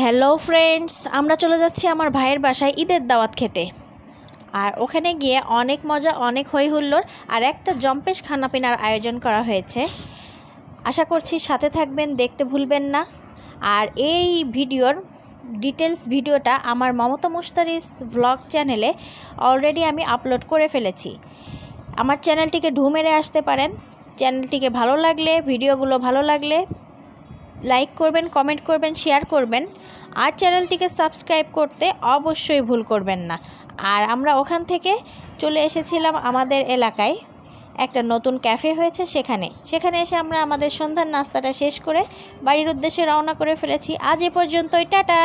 Hello friends, আমরা চলে যাচ্ছি আমার ভাইয়ের বাসায় ঈদের দাওয়াত খেতে। আর ওখানে গিয়ে অনেক মজা, অনেক হই হুল্লোড় আর একটা জম্পেশ খানাপিনার আয়োজন করা হয়েছে। আশা করছি সাথে থাকবেন, দেখতে ভুলবেন না। আর এই ভিডিওর ডিটেলস ভিডিওটা আমার মমতা মুস্তারিস ভ্লগ চ্যানেলে অলরেডি আমি আপলোড করে ফেলেছি। আমার চ্যানেলটিকে ঢু মেরে আসতে পারেন। চ্যানেলটিকে ভালো লাগলে, ভিডিওগুলো ভালো লাগলে লাইক করবেন, কমেন্ট করবেন, শেয়ার করবেন। আর চ্যানেলটিকে সাবস্ক্রাইব করতে অবশ্যই ভুল করবেন না। আর আমরা ওখান থেকে চলে এসেছিলাম আমাদের এলাকায়। একটা নতুন ক্যাফে হয়েছে সেখানে। সেখানে এসে আমরা আমাদের সন্ধ্যার নাস্তাটা শেষ করে বাড়ির উদ্দেশ্যে রওনা করে ফেলেছি। আজ এ পর্যন্তই। টাটা!